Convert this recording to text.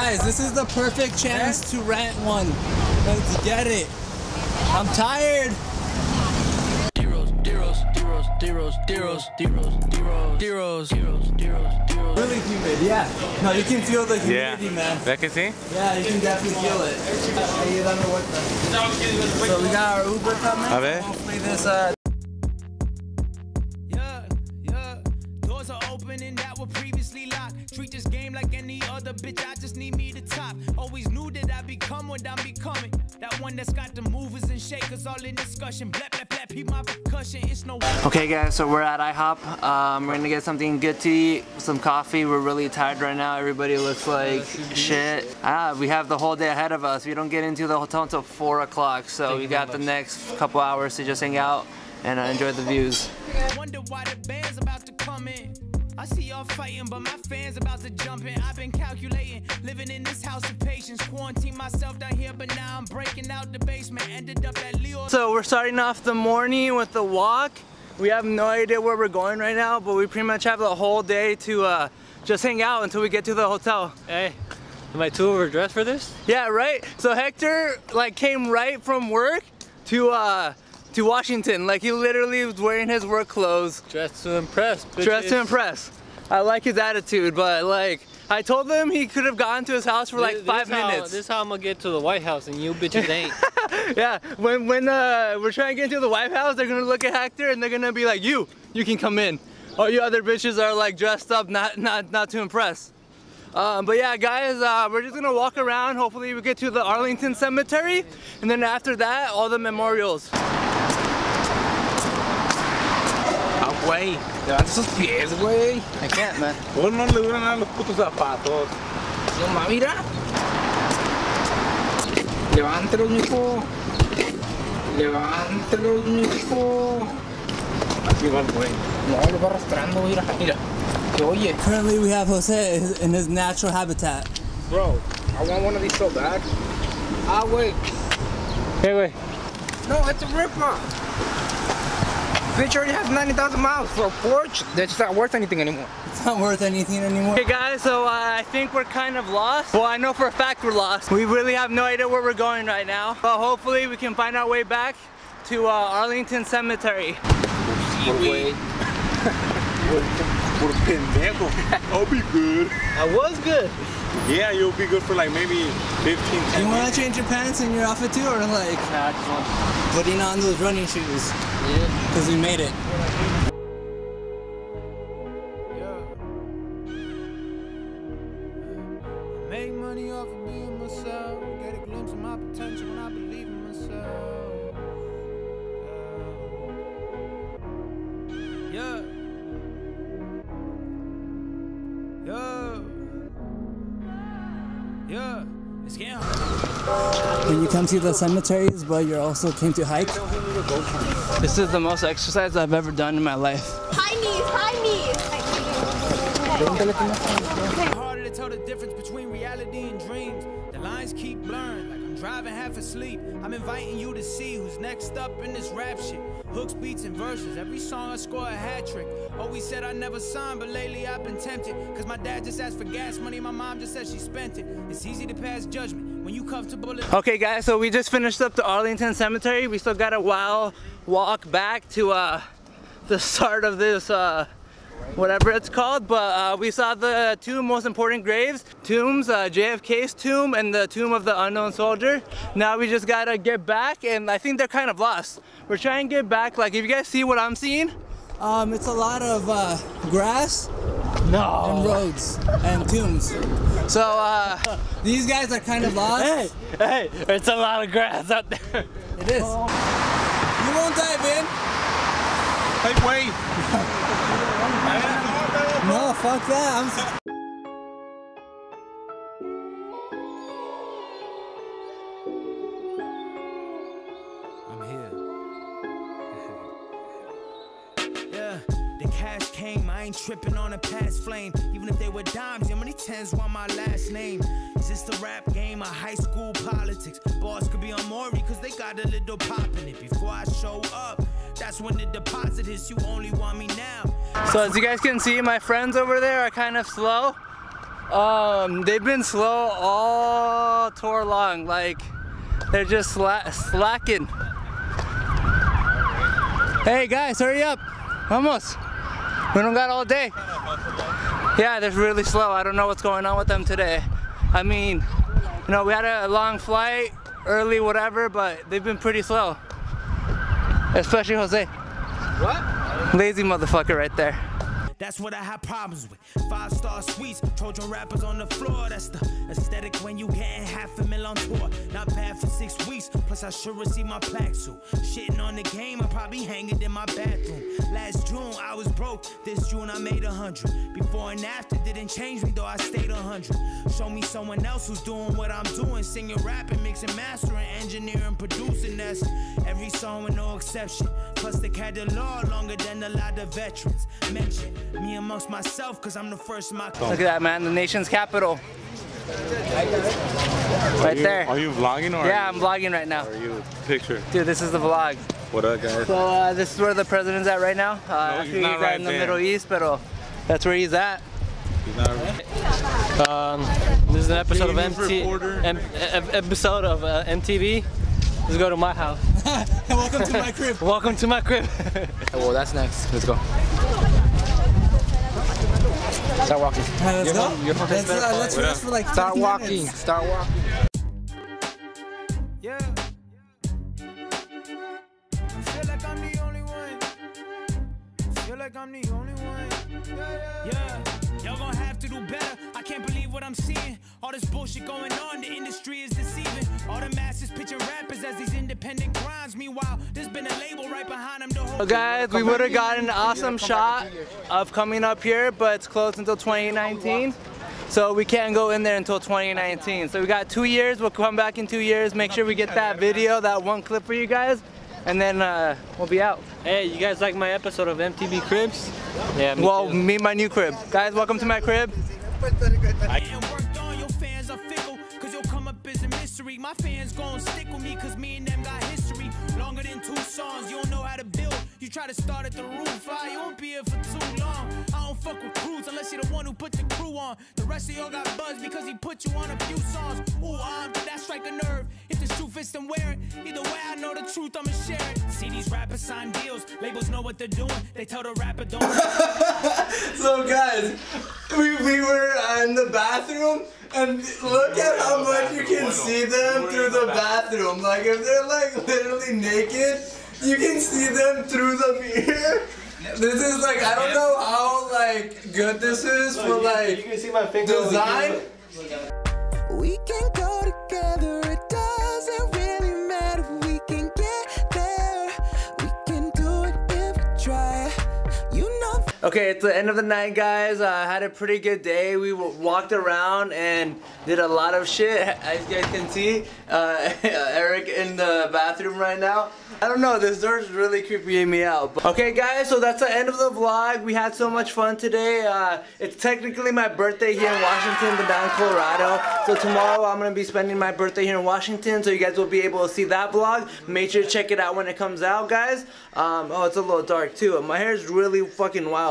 Guys, this is the perfect chance to rent one. Let's get it. I'm tired. Deros, Deros, Deros, Deros, Deros, Deros, Deros, Really humid, yeah. No, you can feel the humidity, yeah. man. Can see? Yeah, you can definitely feel it. So we got our Uber coming. A ver. Hopefully this uh, any bitch. I just need me to top. Always knew that I'd become what I'm becoming. That one that's got the movers and shakers all in discussion. Blap, blap, blap. He my percussion. It's no. Okay guys, so we're at IHOP. Um, we're gonna get something good to eat, some coffee. We're really tired right now. Everybody looks like shit. Ah, we have the whole day ahead of us. We don't get into the hotel until four o'clock, so we got the next couple hours to just hang out and uh, enjoy the views. Fighting, but my fans about to jump in. I've been calculating, living in this house of patience. Quarantine myself down here, but now I'm breaking out the basement. Ended up at Leo. So we're starting off the morning with the walk. We have no idea where we're going right now, but we pretty much have the whole day to uh, just hang out until we get to the hotel. Hey, am I too overdressed for this? Yeah, right? So Hector like came right from work to uh, to Washington. Like he literally was wearing his work clothes. Dressed to impress, bitches. Dressed to impress. I like his attitude, but like I told him he could have gone to his house for like This- five this how- minutes. this is how I'm gonna get to the White House and you bitches ain't. yeah, when when uh, we're trying to get into the White House, they're gonna look at Hector and they're gonna be like, "You, you can come in." All you other bitches are like dressed up, not not not to impress. Um, but yeah, guys, uh, we're just gonna walk around. Hopefully, we get to the Arlington Cemetery, and then after that, all the memorials. Güey, levanta esos pies, güey. I can't, man. Oh, no le duran a los putos zapatos. No más, mira. Levántelos, mijo. Levántelos, mijo. Así va el güey. No, lo va arrastrando, mira. Mira. Que oye. Currently, we have Jose in his natural habitat. Bro, I want one of these so bad. Ah, güey. Hey, güey. No, it's a ripper. Bitch already has 90,000 miles for a Porsche. That's not worth anything anymore. It's not worth anything anymore. Okay, guys, so uh, I think we're kind of lost. Well, I know for a fact we're lost. We really have no idea where we're going right now. But hopefully, we can find our way back to uh, Arlington Cemetery. Sí, güey. Por pendejo. I'll be good. I was good. Yeah, you'll be good for like maybe 15, 10 You want to change your pants and your outfit too, or like putting on those running shoes? Yeah. Because we made it. Make money off of being myself. Get a glimpse of my potential when I believe in myself. Yeah. It's getting hard. When you come to the cemeteries, but you also came to hike. This is the most exercise I've ever done in my life. High knees, high knees. Harder to tell the difference between reality and dreams. The lines keep blurring, like I'm driving half asleep. I'm inviting you to see who's next up in this rap shit. Hooks, beats, and verses. Every song I score a hat trick. Always said I never signed, but lately I've been tempted. Cause my dad just asked for gas money, my mom just said she spent it. It's easy to pass judgment when you comfortable. Okay, guys, so we just finished up the Arlington Cemetery. We still got a while walk back to uh, the start of this, uh, whatever it's called. But uh, we saw the two most important graves tombs, uh, JFK's tomb and the tomb of the unknown soldier. Now we just gotta get back, and I think they're kind of lost. We're trying to get back. Like, if you guys see what I'm seeing, um, it's a lot of uh, grass No. and roads and tombs. So uh, these guys are kind of lost. Hey, hey, it's a lot of grass out there. It is. You won't dive in. Hey, wait. No, fuck that. I'm s- I'm here. yeah, the cash came. I ain't tripping on a past flame. Even if they were dimes, how many tens want my last name? Is this the rap game or high school politics? Boss could be on Maury cause they got a little pop in it. Before I show up, that's when the deposit hits. You only want me now. So as you guys can see, my friends over there are kind of slow. Um, they've been slow all tour long. Like, they're just sla slacking. Hey guys, hurry up. Almost. We don't got all day. Yeah, they're really slow. I don't know what's going on with them today. I mean, you know, we had a long flight, early, whatever, but they've been pretty slow. Especially Jose. What? Lazy motherfucker right there. That's what I have problems with. Five star suites, Trojan wrappers on the floor. That's the aesthetic when you getting half a mil on tour. Not bad for six weeks. Plus, I should receive my plaque soon. Shitting on the game, I probably hang it in my bathroom. Last June, I was broke. This June, I made a hundred. Before and after didn't change me, though I stayed a hundred. Show me someone else who's doing what I'm doing. Singing, rapping, mixing, mastering, engineering, producing. That's every song with no exception. Plus, the catalog longer than a lot of veterans. Mention me amongst myself, cause I'm the first in my Look at that, man. The nation's capital. Right there. Are you vlogging or Yeah, I'm vlogging right now. are you picture? Dude, this is the vlog. What up, guys? So uh, this is where the president's at right now. Uh, No, actually, he's not at right in the there. Middle East, but that's where he's at. He's not- Um, this is an episode of News MT, reporter. M, episode of uh, MTV. Let's go to my house. Welcome to my crib. Welcome to my crib. Well, that's next. Let's go. Start walking. Let's go. Let's, uh, let's rest up? for like Start walking. minutes. Start walking. Yeah. I feel like I'm the only one. I feel I'm the only one. Yeah. Y'all gonna have to do better. I can't believe what I'm seeing. All this bullshit going on, the industry So guys, we would have gotten an awesome shot of coming up here, but it's closed until 2019. So we can't go in there until 2019. So we got two years. We'll come back in two years. Make sure we get that video, that one clip for you guys, and then uh, we'll be out. hey, you guys like my episode of MTV Cribs? Yeah, me Well, too. meet my new crib. Guys, welcome to my crib. and worked on your fans are fickle cause you'll come up as a mystery my fans gon' stick with me cause me you try to start at the roof. You won't be here for too long. I don't fuck with crews unless you're the one who put the crew on. The rest of y'all got buzz because he put you on a few songs. Ooh um, did that strike a nerve. If the shoe fits then wear it. Either way i know the truth i'ma share it. See these rappers sign deals. Labels know what they're doing. They tell the rapper don't So guys, we, we were in the bathroom and look at how much you can see them through the bathroom. Like if they're like literally naked, you can see them through the mirror. This is like I don't know how like good this is for like can see my finger. design. We can Okay, it's the end of the night, guys. I had a pretty good day. We walked around and did a lot of shit. As you guys can see, uh, Eric in the bathroom right now. I don't know, this door's really creeping me out. But- okay, guys, so that's the end of the vlog. We had so much fun today. Uh, it's technically my birthday here in Washington, but down in Colorado. So tomorrow I'm gonna be spending my birthday here in Washington, so you guys will be able to see that vlog. Make sure to check it out when it comes out, guys. Um, oh, it's a little dark too. My hair's really fucking wild.